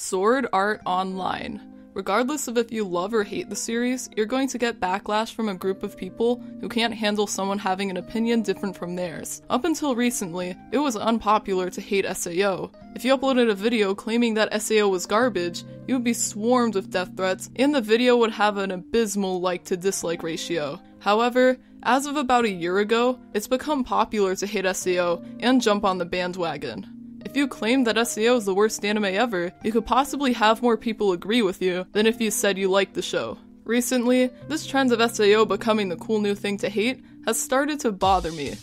Sword Art Online. Regardless of if you love or hate the series, you're going to get backlash from a group of people who can't handle someone having an opinion different from theirs. Up until recently, it was unpopular to hate SAO. If you uploaded a video claiming that SAO was garbage, you would be swarmed with death threats, and the video would have an abysmal like to dislike ratio. However, as of about a year ago, it's become popular to hate SAO and jump on the bandwagon. You claim that SAO is the worst anime ever, you could possibly have more people agree with you than if you said you liked the show. Recently, this trend of SAO becoming the cool new thing to hate has started to bother me.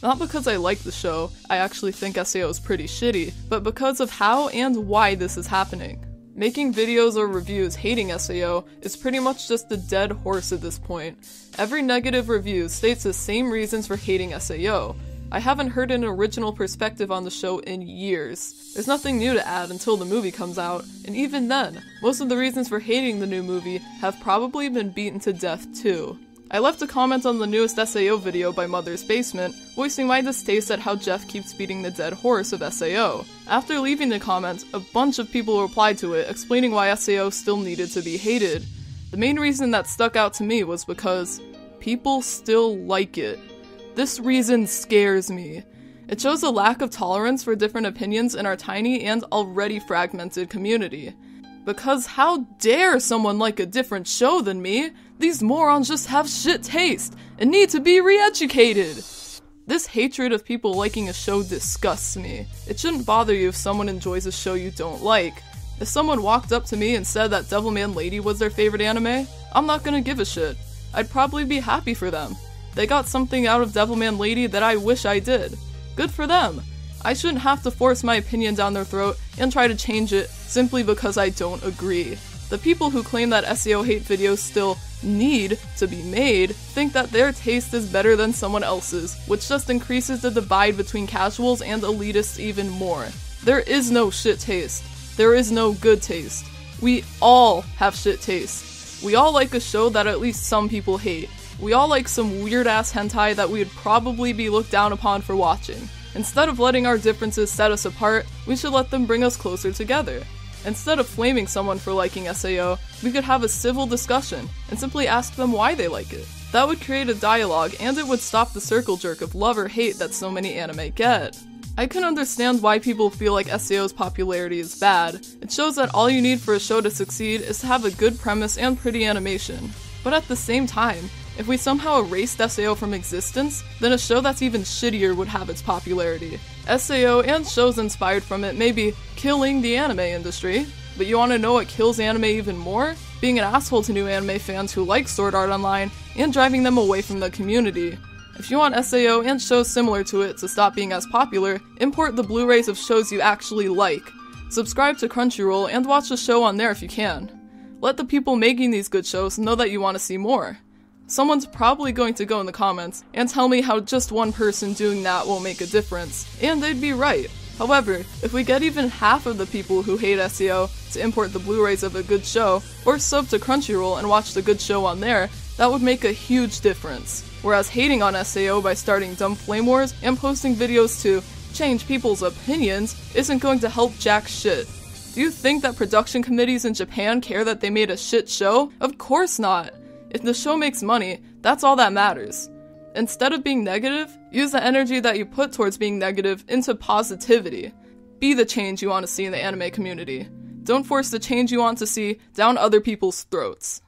Not because I like the show, I actually think SAO is pretty shitty, but because of how and why this is happening. Making videos or reviews hating SAO is pretty much just a dead horse at this point. Every negative review states the same reasons for hating SAO, I haven't heard an original perspective on the show in years. There's nothing new to add until the movie comes out, and even then, most of the reasons for hating the new movie have probably been beaten to death too. I left a comment on the newest SAO video by Mother's Basement, voicing my distaste at how Geoff keeps beating the dead horse of SAO. After leaving the comment, a bunch of people replied to it, explaining why SAO still needed to be hated. The main reason that stuck out to me was because people still like it. This reason scares me. It shows a lack of tolerance for different opinions in our tiny and already fragmented community. Because how dare someone like a different show than me? These morons just have shit taste and need to be re educated! This hatred of people liking a show disgusts me. It shouldn't bother you if someone enjoys a show you don't like. If someone walked up to me and said that Devilman Lady was their favorite anime, I'm not gonna give a shit. I'd probably be happy for them. They got something out of Devilman Lady that I wish I did. Good for them. I shouldn't have to force my opinion down their throat and try to change it simply because I don't agree. The people who claim that SAO hate videos still need to be made think that their taste is better than someone else's, which just increases the divide between casuals and elitists even more. There is no shit taste. There is no good taste. We all have shit taste. We all like a show that at least some people hate, we all like some weird ass hentai that we would probably be looked down upon for watching. Instead of letting our differences set us apart, we should let them bring us closer together. Instead of flaming someone for liking SAO, we could have a civil discussion and simply ask them why they like it. That would create a dialogue and it would stop the circle jerk of love or hate that so many anime get. I can understand why people feel like SAO's popularity is bad. It shows that all you need for a show to succeed is to have a good premise and pretty animation. But at the same time, if we somehow erased SAO from existence, then a show that's even shittier would have its popularity. SAO and shows inspired from it may be killing the anime industry, but you wanna know what kills anime even more? Being an asshole to new anime fans who like Sword Art Online and driving them away from the community. If you want SAO and shows similar to it to stop being as popular, import the Blu rays of shows you actually like. Subscribe to Crunchyroll and watch the show on there if you can. Let the people making these good shows know that you want to see more. Someone's probably going to go in the comments and tell me how just one person doing that will make a difference, and they'd be right. However, if we get even half of the people who hate SAO to import the Blu-rays of a good show, or sub to Crunchyroll and watch the good show on there, that would make a huge difference. Whereas hating on SAO by starting dumb flame wars and posting videos to change people's opinions isn't going to help jack shit. Do you think that production committees in Japan care that they made a shit show? Of course not. If the show makes money, that's all that matters. Instead of being negative, use the energy that you put towards being negative into positivity. Be the change you want to see in the anime community. Don't force the change you want to see down other people's throats.